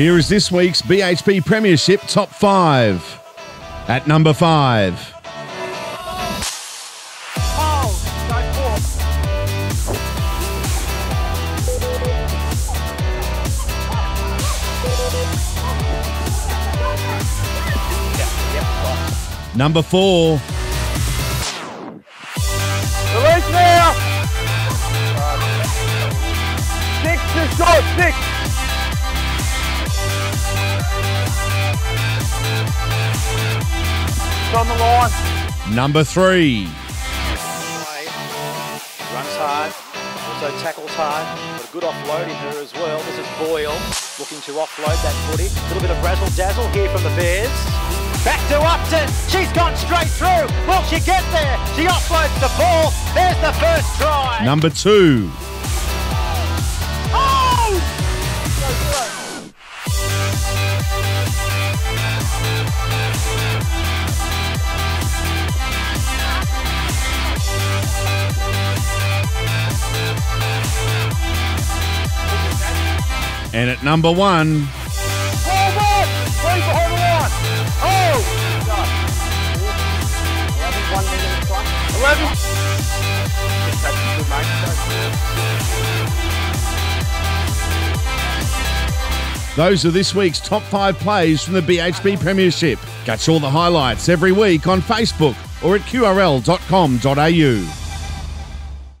Here is this week's BHP Premiership Top 5. At number 5. Number 4. Release now! Six to short, six! It's on the line. Number 3. Runs hard, also tackles hard, but a good offload in her as well. This is Boyle looking to offload that footy. A little bit of razzle dazzle here from the Bears. Back to Upton. She's gone straight through. Will she get there? She offloads the ball. There's the first try. Number 2. And at number 1. Forward! Three behind the line. One. Those are this week's top five plays from the BHP Premiership. Catch all the highlights every week on Facebook or at qrl.com.au.